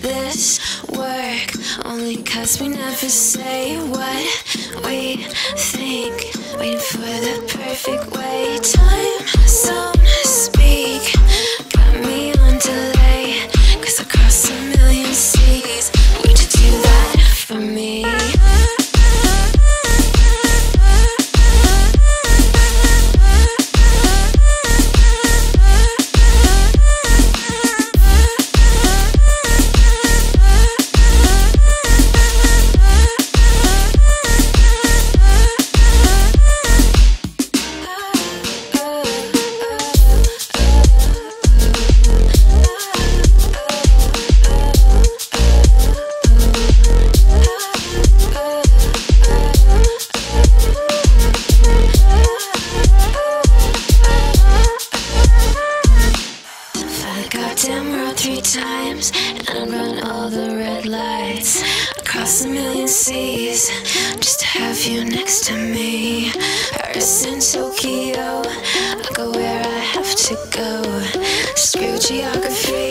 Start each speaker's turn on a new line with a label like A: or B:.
A: this work? Only 'cause we never say what we think. Waiting for the perfect way. Times and run all the red lights across a million seas just to have you next to me. Paris and Tokyo, I go where I have to go. Screw geography.